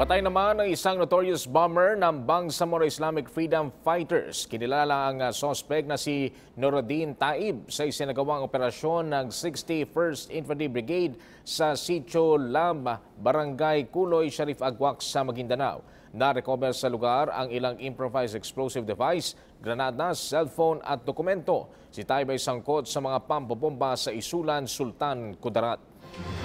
Patay naman ang isang notorious bomber ng Bangsamoro Islamic Freedom Fighters. Kinilala ang ah, suspect na si Nuruddin Taib sa isinagawang operasyon ng 61st Infantry Brigade sa Sitio Lam, Barangay Kuloy, Sharif Agwak sa Maguindanao. Na-recover sa lugar ang ilang improvised explosive device, granada, cellphone at dokumento. Si Taib ay sangkot sa mga pampabomba sa Isulan, Sultan, Kudarat.